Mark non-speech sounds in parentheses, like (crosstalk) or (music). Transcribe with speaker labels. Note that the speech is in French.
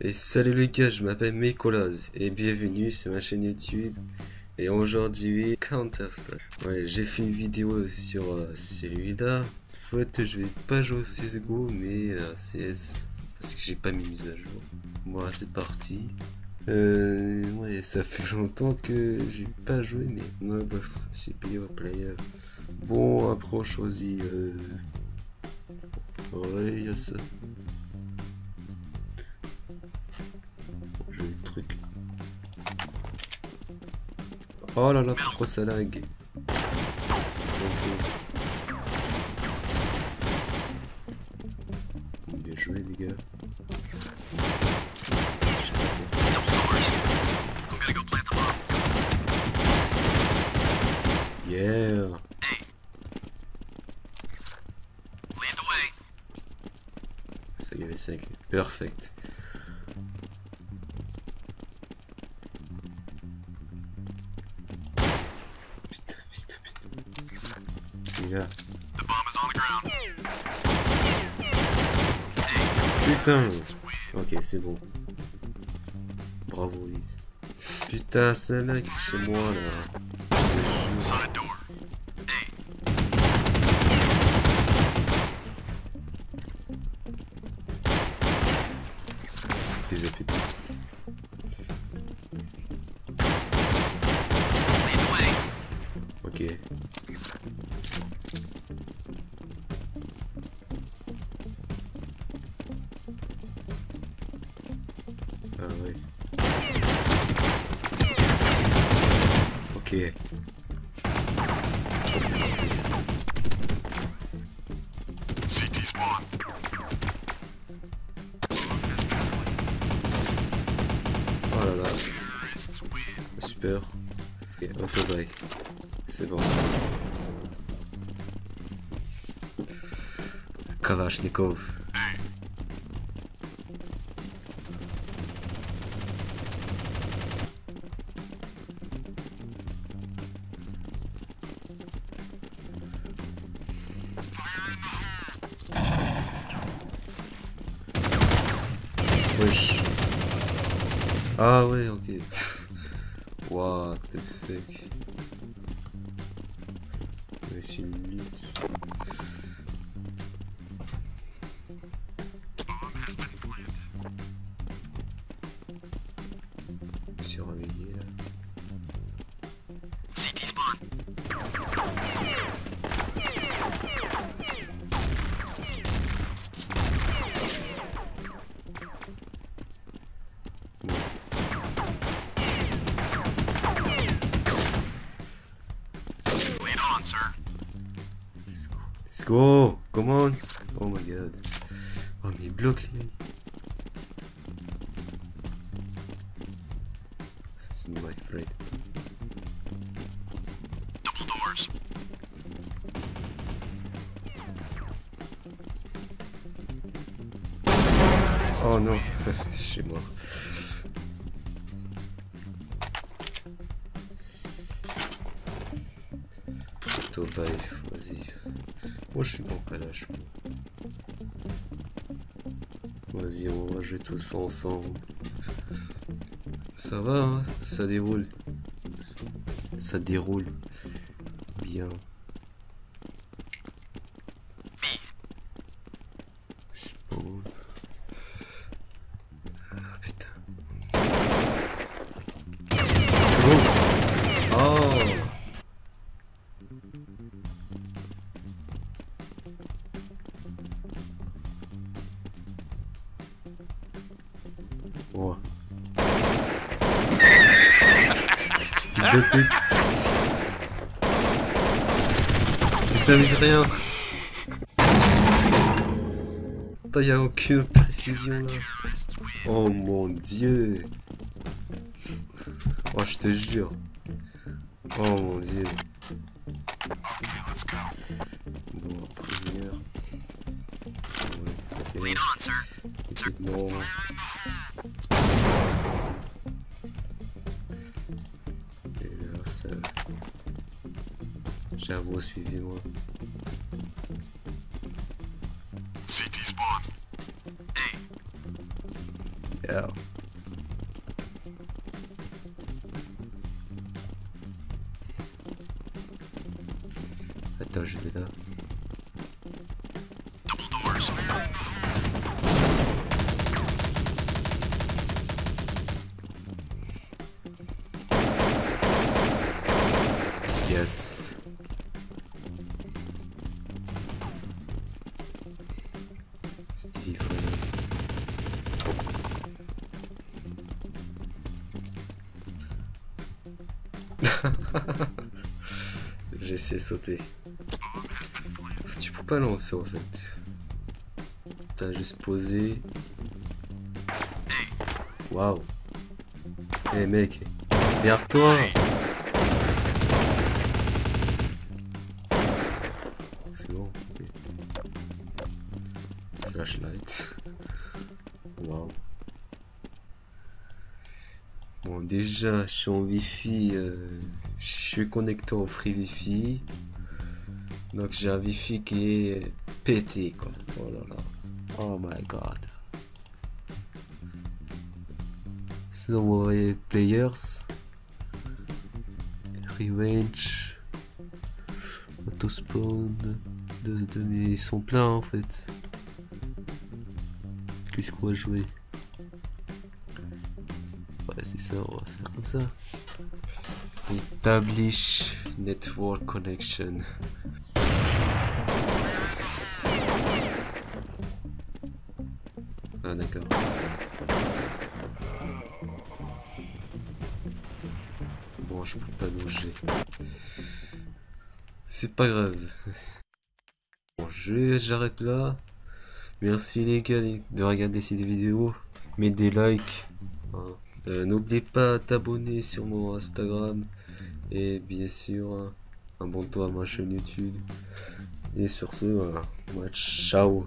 Speaker 1: Et salut les gars, je m'appelle Mekolas et bienvenue sur ma chaîne YouTube. Et aujourd'hui, Counter-Strike. Ouais, j'ai fait une vidéo sur euh, celui-là. En fait, je vais pas jouer au CSGO, mais à CS. Parce que j'ai pas mis mise à jour. Bon, c'est parti. Euh, ouais, ça fait (laughs) longtemps que j'ai pas joué, mais ouais, bref, c'est player player. Bon, après on choisit. Euh... Ouais, y a ça. Truc. Oh là là, pourquoi ça lag Bien joué les gars. Yeah. Ça y est, les 5. Perfect. Gars. Putain. Ok, c'est bon. Bravo, Lise. Putain, c'est là qui chez moi, là. Je te jure. Fils de pute. Ok. Ok.
Speaker 2: CT spawn.
Speaker 1: Oh là là. Super. Ok, autobail. C'est bon. Kalashnikov. Ah ouais, ok. (laughs) What the fuck. Mais c'est une lutte. Je me go. Come on. Oh my god. Oh il bloque les C'est my friend.
Speaker 2: Double doors.
Speaker 1: Oh no, je suis mort. Vas-y. Moi je suis bon calage. Vas-y, on va jouer tous ensemble. Ça va, hein? Ça déroule. Ça déroule. Bien. Il rien. Putain, y a aucune précision là. Oh mon dieu. Oh, je te jure. Oh mon dieu. Bon, première. J'avoue, suivez-moi.
Speaker 2: CT spawn. A.
Speaker 1: Yeah. Attends, je vais là.
Speaker 2: Double doors.
Speaker 1: Yes. (laughs) J'essaie sauter. Tu peux pas lancer en fait. T'as juste posé. Waouh. Eh mec, derrière toi. Flashlight. Waouh. Bon, déjà, je suis en Wi-Fi. euh, je suis connecté au Free Wi-Fi. Donc, j'ai un Wi-Fi qui est pété, quoi. Oh là là. Oh my god. So, vous voyez, Players? Revenge. Autospawn. De, de, mais ils sont pleins en fait. Qu'est-ce qu'on va jouer Ouais, c'est ça, on va faire comme ça. Establish network connection. Ah, d'accord. Bon, je peux pas bouger. C'est pas grave. Bon, je- j'arrête là. Merci les gars de regarder cette vidéo. Mets des likes. hein. Euh, N'oubliez pas de t'abonner sur mon Instagram. Et bien sûr, hein, abonne-toi à ma chaîne YouTube. Et sur ce, moi, ciao.